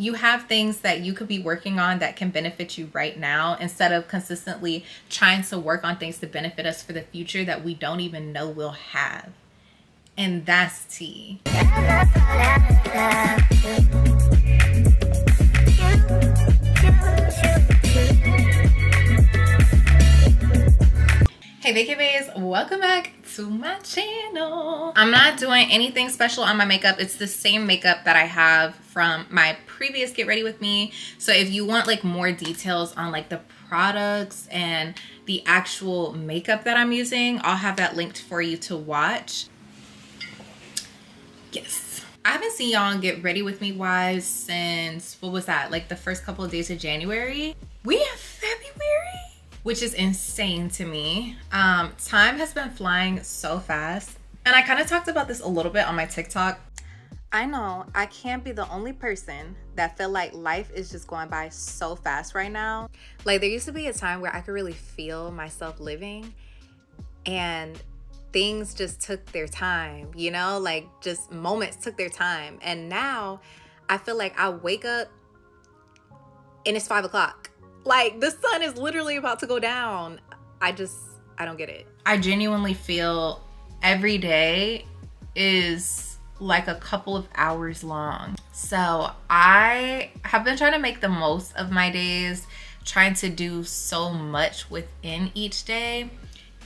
you have things that you could be working on that can benefit you right now instead of consistently trying to work on things to benefit us for the future that we don't even know we'll have. And that's tea. Hey Baes, welcome back to my channel. I'm not doing anything special on my makeup. It's the same makeup that I have from my previous Get Ready With Me. So if you want like more details on like the products and the actual makeup that I'm using, I'll have that linked for you to watch. Yes. I haven't seen y'all Get Ready With Me wise since, what was that? Like the first couple of days of January. We have? Which is insane to me. Um, time has been flying so fast. And I kind of talked about this a little bit on my TikTok. I know I can't be the only person that feel like life is just going by so fast right now. Like there used to be a time where I could really feel myself living and things just took their time, you know, like just moments took their time. And now I feel like I wake up and it's five o'clock like the sun is literally about to go down. I just, I don't get it. I genuinely feel every day is like a couple of hours long. So I have been trying to make the most of my days, trying to do so much within each day.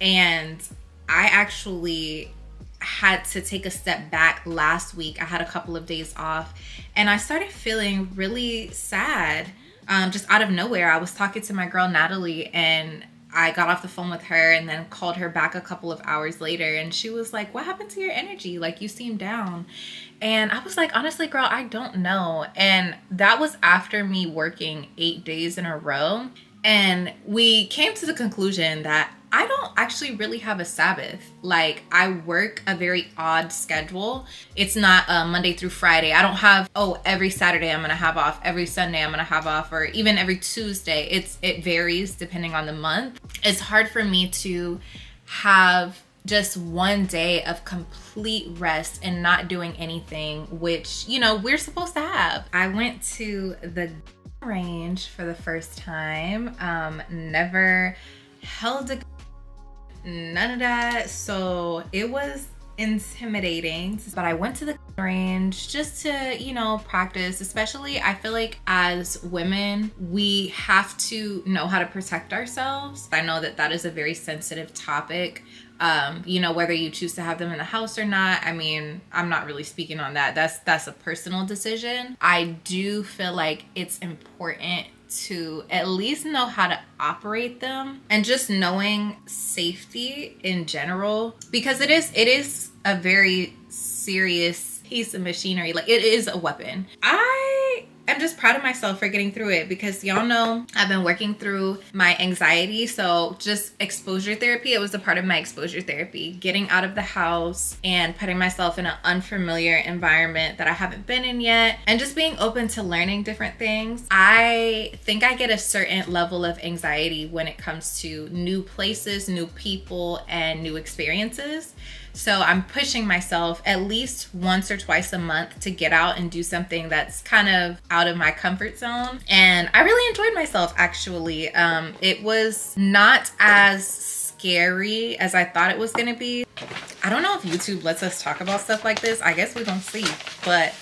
And I actually had to take a step back last week. I had a couple of days off and I started feeling really sad um, just out of nowhere, I was talking to my girl Natalie and I got off the phone with her and then called her back a couple of hours later and she was like, What happened to your energy? Like, you seem down. And I was like, Honestly, girl, I don't know. And that was after me working eight days in a row. And we came to the conclusion that I don't actually really have a Sabbath. Like I work a very odd schedule. It's not uh, Monday through Friday. I don't have oh every Saturday I'm gonna have off, every Sunday I'm gonna have off, or even every Tuesday. It's it varies depending on the month. It's hard for me to have just one day of complete rest and not doing anything, which you know we're supposed to have. I went to the range for the first time. Um, never held a none of that. So it was intimidating but i went to the range just to you know practice especially i feel like as women we have to know how to protect ourselves. I know that that is a very sensitive topic um you know whether you choose to have them in the house or not. I mean i'm not really speaking on that. That's that's a personal decision. I do feel like it's important to at least know how to operate them and just knowing safety in general because it is it is a very serious piece of machinery. Like it is a weapon. I I'm just proud of myself for getting through it because y'all know I've been working through my anxiety. So just exposure therapy, it was a part of my exposure therapy, getting out of the house and putting myself in an unfamiliar environment that I haven't been in yet and just being open to learning different things. I think I get a certain level of anxiety when it comes to new places, new people, and new experiences. So I'm pushing myself at least once or twice a month to get out and do something that's kind of out of my comfort zone. And I really enjoyed myself actually. Um, it was not as scary as I thought it was gonna be. I don't know if YouTube lets us talk about stuff like this. I guess we don't see, but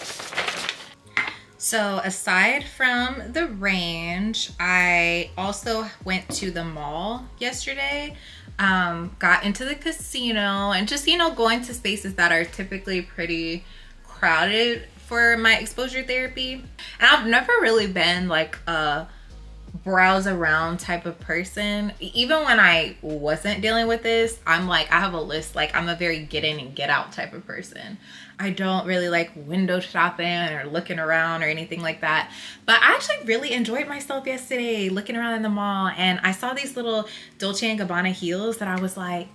so aside from the range, I also went to the mall yesterday um, got into the casino and just, you know, going to spaces that are typically pretty crowded for my exposure therapy. And I've never really been like a browse around type of person. Even when I wasn't dealing with this, I'm like, I have a list. Like, I'm a very get in and get out type of person. I don't really like window shopping or looking around or anything like that. But I actually really enjoyed myself yesterday looking around in the mall and I saw these little Dolce & Gabbana heels that I was like,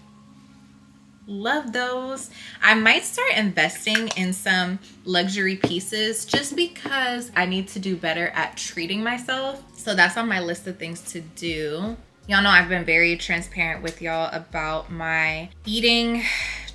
love those. I might start investing in some luxury pieces just because I need to do better at treating myself. So that's on my list of things to do. Y'all know I've been very transparent with y'all about my eating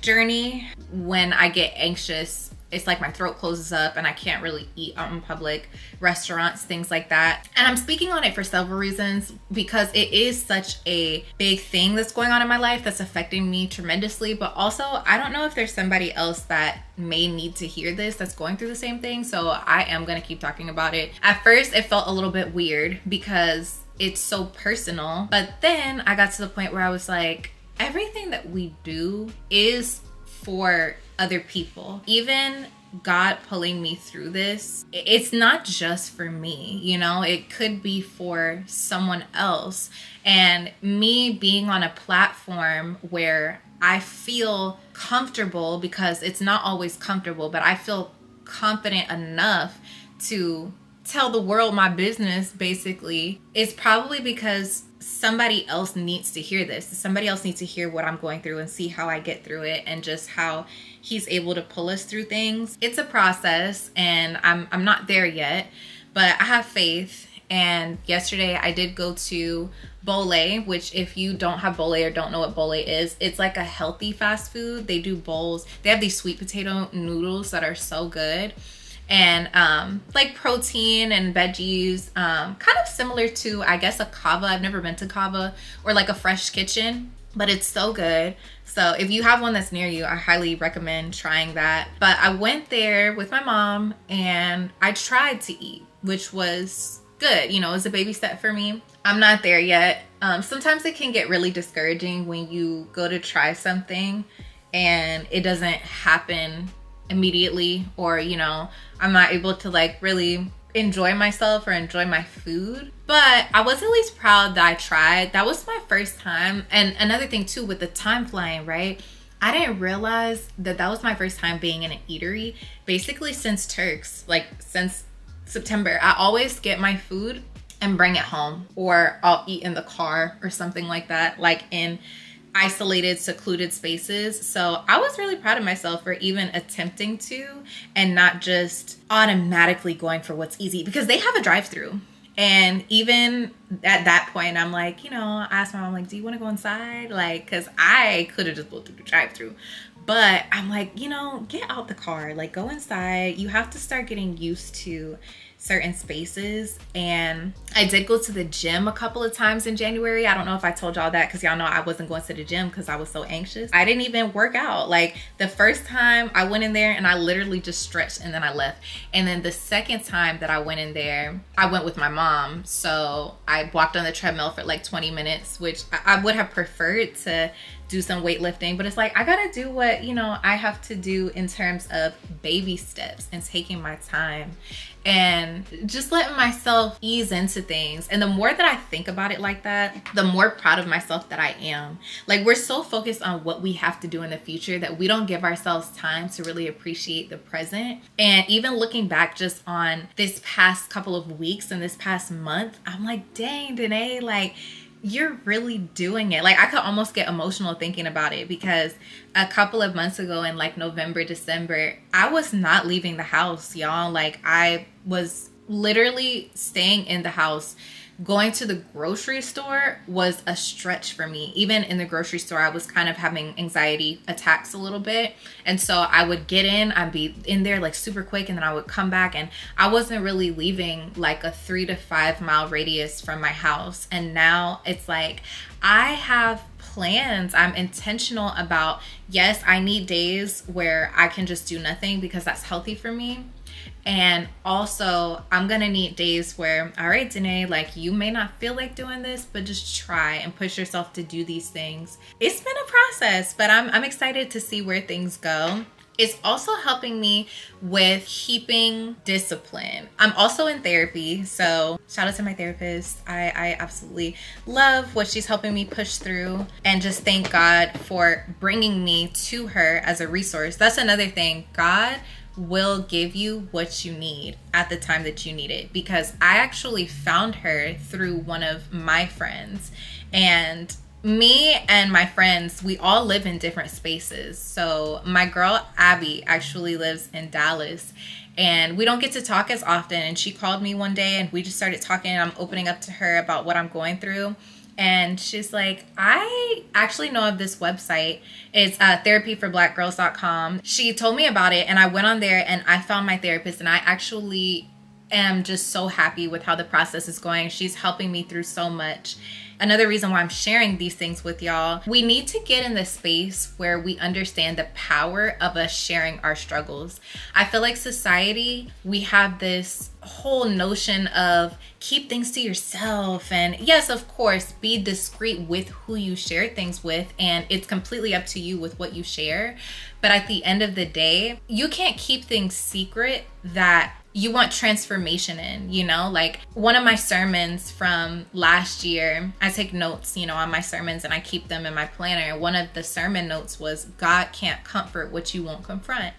journey when I get anxious it's like my throat closes up and I can't really eat out in public restaurants, things like that. And I'm speaking on it for several reasons because it is such a big thing that's going on in my life that's affecting me tremendously. But also, I don't know if there's somebody else that may need to hear this that's going through the same thing. So I am going to keep talking about it. At first, it felt a little bit weird because it's so personal. But then I got to the point where I was like, everything that we do is for other people. Even God pulling me through this, it's not just for me, you know, it could be for someone else. And me being on a platform where I feel comfortable because it's not always comfortable, but I feel confident enough to tell the world my business basically is probably because somebody else needs to hear this. Somebody else needs to hear what I'm going through and see how I get through it and just how he's able to pull us through things. It's a process and I'm I'm not there yet, but I have faith and yesterday I did go to Bolay, which if you don't have Bolay or don't know what Bolay is, it's like a healthy fast food. They do bowls. They have these sweet potato noodles that are so good and um, like protein and veggies, um, kind of similar to, I guess, a Cava. I've never been to Cava or like a Fresh Kitchen, but it's so good. So if you have one that's near you, I highly recommend trying that. But I went there with my mom and I tried to eat, which was good. You know, it was a baby step for me. I'm not there yet. Um, sometimes it can get really discouraging when you go to try something and it doesn't happen immediately or you know i'm not able to like really enjoy myself or enjoy my food. But i was at least proud that i tried. That was my first time. And another thing too with the time flying right? I didn't realize that that was my first time being in an eatery. Basically since turks like since september i always get my food and bring it home or i'll eat in the car or something like that like in isolated, secluded spaces. So I was really proud of myself for even attempting to and not just automatically going for what's easy because they have a drive through. And even at that point, I'm like, you know, I asked my mom, like, do you want to go inside? Like, cause I could have just go through the drive through. But I'm like, you know, get out the car, like, go inside. You have to start getting used to certain spaces. And I did go to the gym a couple of times in January. I don't know if I told y'all that because y'all know I wasn't going to the gym because I was so anxious. I didn't even work out. Like the first time I went in there and I literally just stretched and then I left. And then the second time that I went in there, I went with my mom. So I walked on the treadmill for like 20 minutes, which I would have preferred to do some weightlifting, but it's like I gotta do what you know I have to do in terms of baby steps and taking my time and just letting myself ease into things. And the more that I think about it like that, the more proud of myself that I am. Like we're so focused on what we have to do in the future that we don't give ourselves time to really appreciate the present. And even looking back just on this past couple of weeks and this past month, I'm like, dang, Deneé, like you're really doing it. Like I could almost get emotional thinking about it because a couple of months ago in like November, December, I was not leaving the house, y'all. Like I was literally staying in the house going to the grocery store was a stretch for me. Even in the grocery store, I was kind of having anxiety attacks a little bit. And so I would get in, I'd be in there like super quick, and then I would come back. And I wasn't really leaving like a three to five mile radius from my house. And now it's like I have plans. I'm intentional about, yes, I need days where I can just do nothing because that's healthy for me. And also, I'm gonna need days where, all right, Deneé, like you may not feel like doing this, but just try and push yourself to do these things. It's been a process, but I'm, I'm excited to see where things go. It's also helping me with keeping discipline. I'm also in therapy, so shout out to my therapist. I, I absolutely love what she's helping me push through, and just thank God for bringing me to her as a resource. That's another thing. God will give you what you need at the time that you need it. Because I actually found her through one of my friends. And me and my friends we all live in different spaces. So my girl abby actually lives in dallas. And we don't get to talk as often. And she called me one day and we just started talking. And i'm opening up to her about what i'm going through and she's like, I actually know of this website. It's uh, therapyforblackgirls.com. She told me about it, and I went on there and I found my therapist, and I actually am just so happy with how the process is going. She's helping me through so much another reason why I'm sharing these things with y'all. We need to get in the space where we understand the power of us sharing our struggles. I feel like society, we have this whole notion of keep things to yourself and yes of course be discreet with who you share things with and it's completely up to you with what you share but at the end of the day you can't keep things secret that you want transformation in, you know? Like one of my sermons from last year, I take notes, you know, on my sermons and I keep them in my planner. One of the sermon notes was God can't comfort what you won't confront.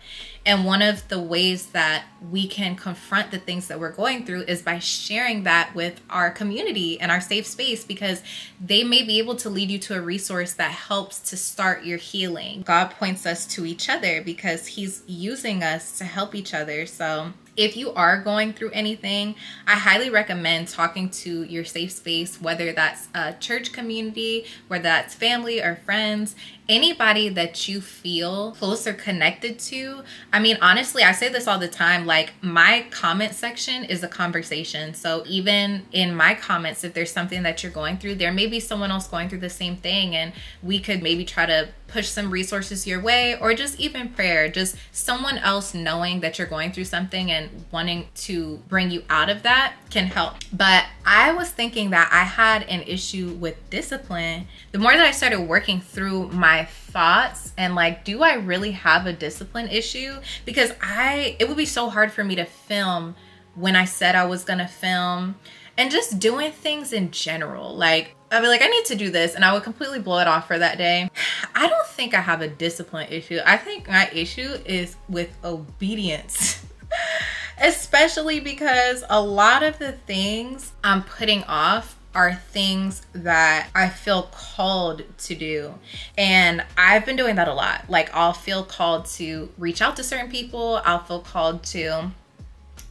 And one of the ways that we can confront the things that we're going through is by sharing that with our community and our safe space because they may be able to lead you to a resource that helps to start your healing. God points us to each other because He's using us to help each other. So, if you are going through anything, I highly recommend talking to your safe space, whether that's a church community, whether that's family or friends, anybody that you feel close or connected to. I mean, honestly, I say this all the time like, my comment section is a conversation. So, even in my comments, if there's something that you're going through, there may be someone else going through the same thing, and we could maybe try to push some resources your way, or just even prayer, just someone else knowing that you're going through something and wanting to bring you out of that can help. But I was thinking that I had an issue with discipline. The more that I started working through my thoughts and like, do I really have a discipline issue? Because I, it would be so hard for me to film when I said I was gonna film and just doing things in general. Like, I'd be like, I need to do this, and I would completely blow it off for that day. I don't think I have a discipline issue. I think my issue is with obedience. Especially because a lot of the things I'm putting off are things that I feel called to do. And I've been doing that a lot. Like, I'll feel called to reach out to certain people, I'll feel called to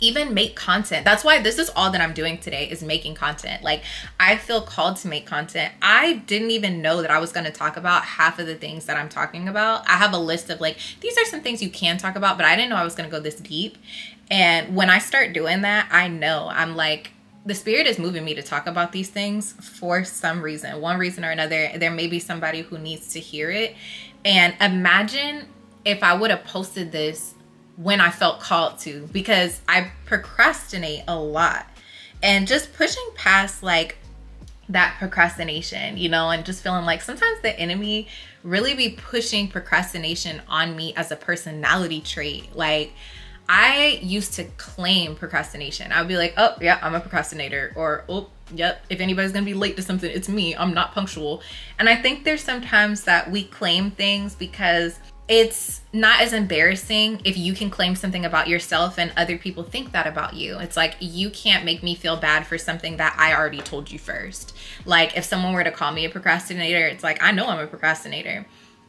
even make content. That's why this is all that I'm doing today is making content. Like I feel called to make content. I didn't even know that I was going to talk about half of the things that I'm talking about. I have a list of like these are some things you can talk about, but I didn't know I was going to go this deep. And when I start doing that, I know I'm like the spirit is moving me to talk about these things for some reason, one reason or another. There may be somebody who needs to hear it. And imagine if I would have posted this when I felt called to because I procrastinate a lot. And just pushing past like that procrastination, you know, and just feeling like sometimes the enemy really be pushing procrastination on me as a personality trait. Like I used to claim procrastination. I'd be like, oh, yeah, I'm a procrastinator. Or, oh, yep, if anybody's gonna be late to something, it's me. I'm not punctual. And I think there's sometimes that we claim things because it's not as embarrassing if you can claim something about yourself and other people think that about you. It's like you can't make me feel bad for something that I already told you first. Like if someone were to call me a procrastinator, it's like I know I'm a procrastinator.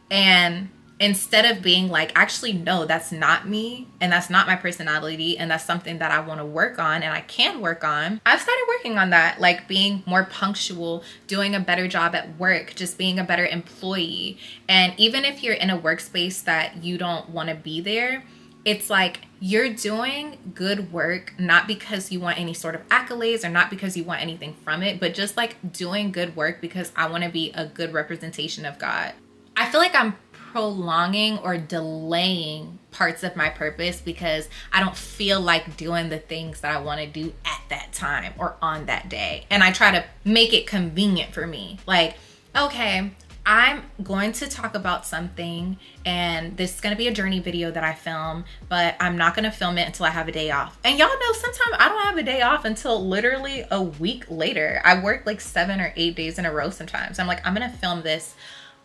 And instead of being like actually no that's not me and that's not my personality and that's something that i want to work on and i can work on i've started working on that like being more punctual doing a better job at work just being a better employee. And even if you're in a workspace that you don't want to be there it's like you're doing good work not because you want any sort of accolades or not because you want anything from it but just like doing good work because i want to be a good representation of god. I feel like I'm prolonging or delaying parts of my purpose because I don't feel like doing the things that I want to do at that time or on that day. And I try to make it convenient for me. Like, okay, I'm going to talk about something and this is going to be a journey video that I film, but I'm not going to film it until I have a day off. And y'all know sometimes I don't have a day off until literally a week later. I work like seven or eight days in a row sometimes. I'm like, I'm going to film this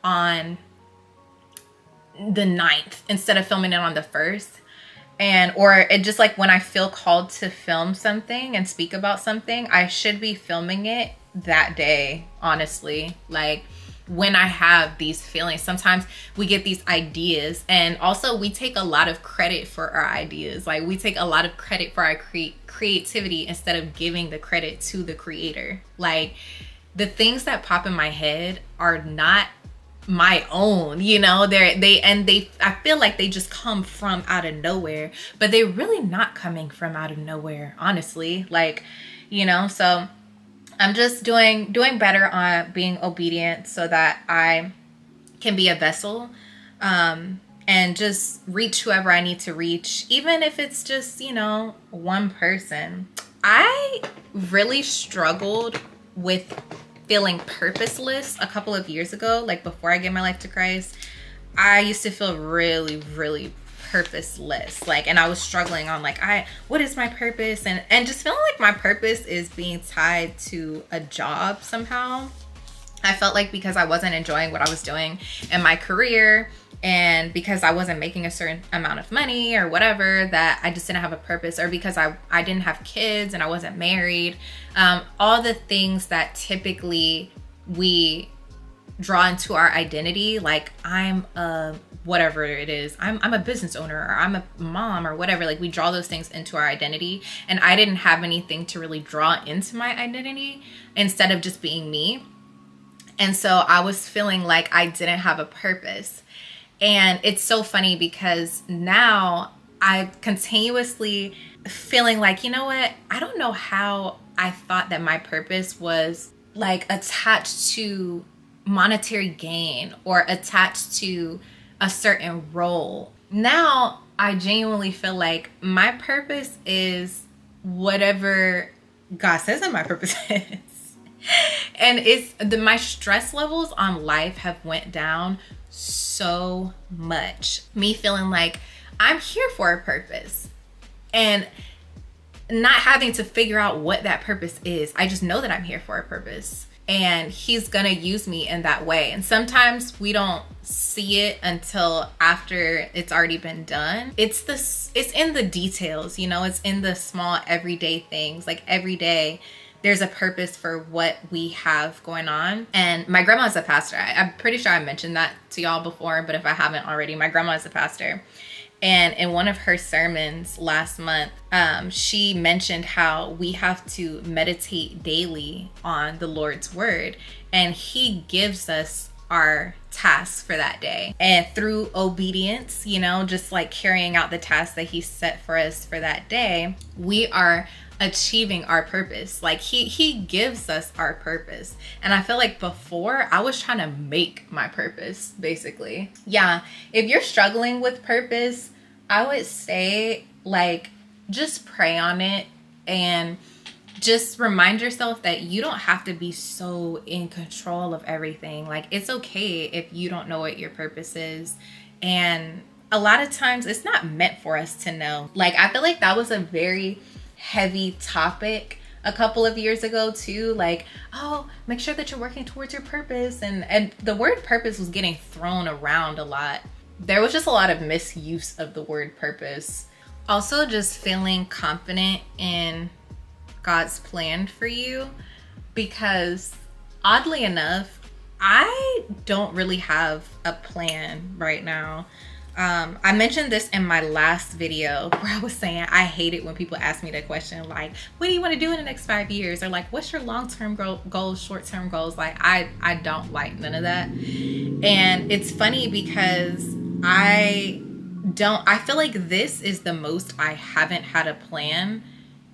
on the ninth instead of filming it on the first. And or it just like when i feel called to film something and speak about something i should be filming it that day honestly. Like when i have these feelings sometimes we get these ideas and also we take a lot of credit for our ideas. Like we take a lot of credit for our cre- creativity instead of giving the credit to the creator. Like the things that pop in my head are not my own you know? They're they and they i feel like they just come from out of nowhere but they're really not coming from out of nowhere honestly. Like you know? So i'm just doing doing better on being obedient so that i can be a vessel um and just reach whoever i need to reach even if it's just you know one person. I really struggled with feeling purposeless a couple of years ago, like before I gave my life to Christ, I used to feel really, really purposeless. Like, and I was struggling on like, I, what is my purpose? And, and just feeling like my purpose is being tied to a job somehow. I felt like because I wasn't enjoying what I was doing in my career and because I wasn't making a certain amount of money or whatever that I just didn't have a purpose or because I, I didn't have kids and I wasn't married. Um, all the things that typically we draw into our identity like I'm a whatever it is I'm, I'm a business owner or I'm a mom or whatever like we draw those things into our identity. And I didn't have anything to really draw into my identity instead of just being me and so I was feeling like I didn't have a purpose and it's so funny because now I continuously feeling like, you know what? I don't know how I thought that my purpose was like attached to monetary gain or attached to a certain role. Now I genuinely feel like my purpose is whatever God says that my purpose is. and it's the my stress levels on life have went down so much. Me feeling like I'm here for a purpose and not having to figure out what that purpose is. I just know that I'm here for a purpose and he's gonna use me in that way. And sometimes we don't see it until after it's already been done. It's this it's in the details, you know, it's in the small everyday things. Like every day there's a purpose for what we have going on. And my grandma is a pastor. I, am pretty sure I mentioned that to y'all before, but if I haven't already, my grandma is a pastor. And in one of her sermons last month, um, she mentioned how we have to meditate daily on the Lord's word. And He gives us our tasks for that day. And through obedience, you know, just like carrying out the tasks that He set for us for that day, we are achieving our purpose. Like he he gives us our purpose. And I feel like before I was trying to make my purpose basically. Yeah, if you're struggling with purpose, I would say like just pray on it and just remind yourself that you don't have to be so in control of everything. Like it's okay if you don't know what your purpose is and a lot of times it's not meant for us to know. Like I feel like that was a very heavy topic a couple of years ago too like oh make sure that you're working towards your purpose. And and the word purpose was getting thrown around a lot. There was just a lot of misuse of the word purpose. Also just feeling confident in god's plan for you. Because oddly enough i don't really have a plan right now um, I mentioned this in my last video where I was saying I hate it when people ask me that question like, what do you want to do in the next five years? Or like, what's your long-term goals, short-term goals? Like, I, I don't like none of that. And it's funny because I don't, I feel like this is the most I haven't had a plan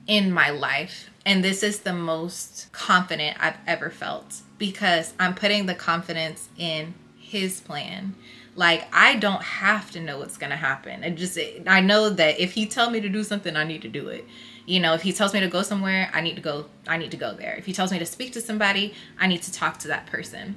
in my life. And this is the most confident I've ever felt because I'm putting the confidence in his plan like I don't have to know what's gonna happen. I just I know that if he tells me to do something, I need to do it. You know, if he tells me to go somewhere, I need to go. I need to go there. If he tells me to speak to somebody, I need to talk to that person.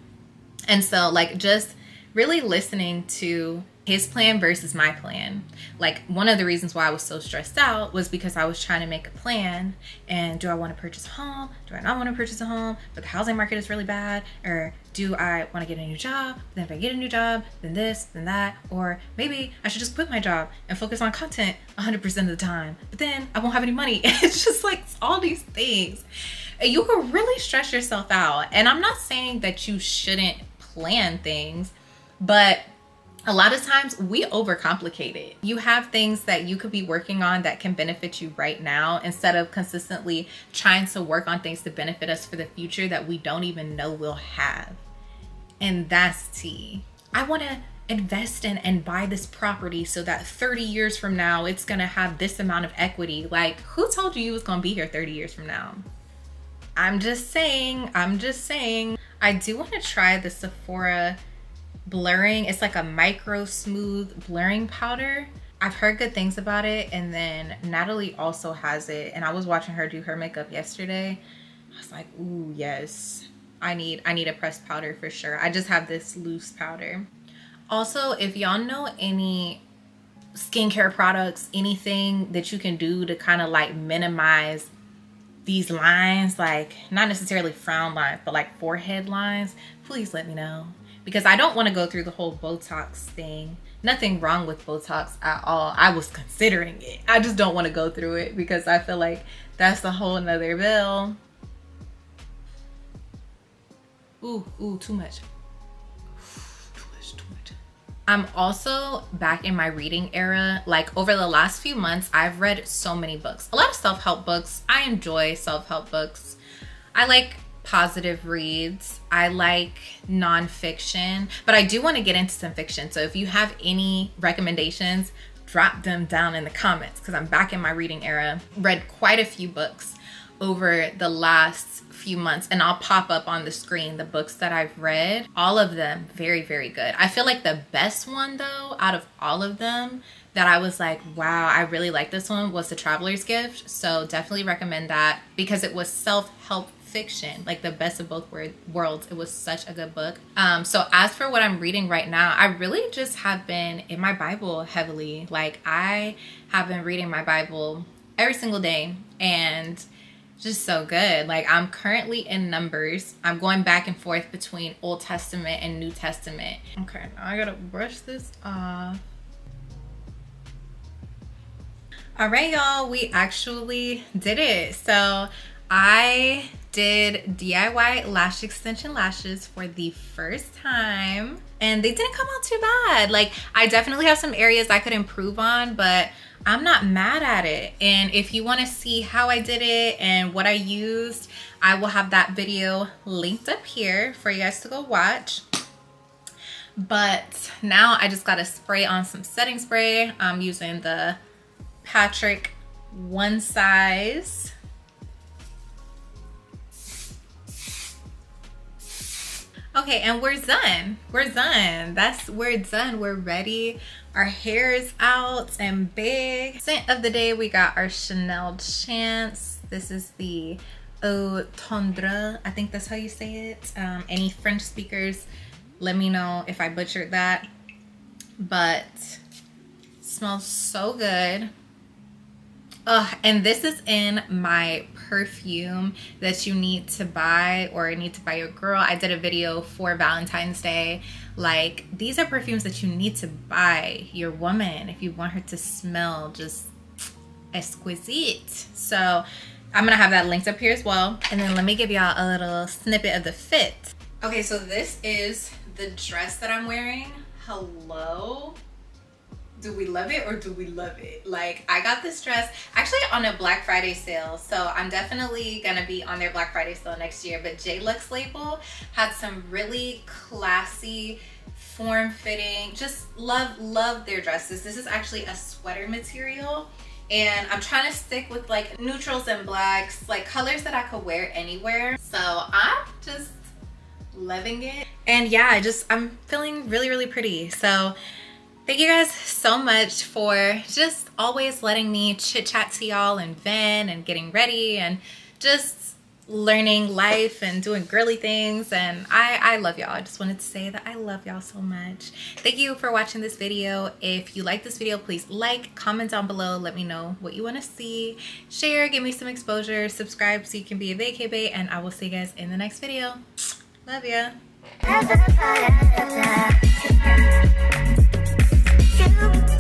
And so, like, just really listening to his plan versus my plan. Like one of the reasons why I was so stressed out was because I was trying to make a plan and do I want to purchase a home? Do I not want to purchase a home? But the housing market is really bad or do I want to get a new job? Then if I get a new job, then this, then that, or maybe I should just quit my job and focus on content 100% of the time. But then I won't have any money. it's just like all these things. You can really stress yourself out. And I'm not saying that you shouldn't plan things, but a lot of times we overcomplicate it. You have things that you could be working on that can benefit you right now instead of consistently trying to work on things to benefit us for the future that we don't even know we'll have. And that's tea. I want to invest in and buy this property so that 30 years from now it's going to have this amount of equity. Like, who told you you was going to be here 30 years from now? I'm just saying, I'm just saying. I do want to try the Sephora blurring. It's like a micro smooth blurring powder. I've heard good things about it and then Natalie also has it and I was watching her do her makeup yesterday. I was like, ooh, yes. I need I need a pressed powder for sure. I just have this loose powder. Also, if y'all know any skincare products, anything that you can do to kind of like minimize these lines, like not necessarily frown lines, but like forehead lines, please let me know because I don't want to go through the whole Botox thing. Nothing wrong with Botox at all. I was considering it. I just don't want to go through it because I feel like that's a whole nother bill. Ooh, ooh, too much. Too much, too much. I'm also back in my reading era. Like over the last few months, I've read so many books. A lot of self-help books. I enjoy self-help books. I like positive reads. I like nonfiction, but I do want to get into some fiction. So if you have any recommendations, drop them down in the comments because I'm back in my reading era. Read quite a few books over the last few months and I'll pop up on the screen the books that I've read. All of them very, very good. I feel like the best one though, out of all of them, that I was like, wow, I really like this one was The Traveler's Gift. So definitely recommend that because it was self-help fiction, like the best of both worlds. It was such a good book. Um, so as for what I'm reading right now, I really just have been in my Bible heavily. Like I have been reading my Bible every single day and just so good. Like I'm currently in Numbers. I'm going back and forth between Old Testament and New Testament. Okay, now I gotta brush this off. All right, y'all, we actually did it. So I did DIY lash extension lashes for the first time and they didn't come out too bad. Like I definitely have some areas I could improve on, but I'm not mad at it. And if you wanna see how I did it and what I used, I will have that video linked up here for you guys to go watch. But now I just gotta spray on some setting spray. I'm using the Patrick One Size Okay, and we're done. We're done. That's we're done. We're ready. Our hair is out and big. Scent of the day, we got our Chanel Chance. This is the Eau Tendre. I think that's how you say it. Um, any French speakers, let me know if I butchered that. But smells so good. Uh, and this is in my perfume that you need to buy or need to buy your girl. I did a video for Valentine's Day. Like, these are perfumes that you need to buy your woman if you want her to smell just exquisite. So, I'm gonna have that linked up here as well. And then let me give y'all a little snippet of the fit. Okay, so this is the dress that I'm wearing. Hello do we love it or do we love it? Like I got this dress actually on a Black Friday sale. So I'm definitely gonna be on their Black Friday sale next year. But J Lux label had some really classy form-fitting, just love, love their dresses. This is actually a sweater material and I'm trying to stick with like neutrals and blacks, like colors that I could wear anywhere. So I'm just loving it. And yeah, I just, I'm feeling really, really pretty. So Thank you guys so much for just always letting me chit chat to y'all and vent and getting ready and just learning life and doing girly things and I, I love y'all. I just wanted to say that I love y'all so much. Thank you for watching this video. If you like this video, please like, comment down below, let me know what you want to see. Share, give me some exposure, subscribe so you can be a vacay and I will see you guys in the next video. Love ya you.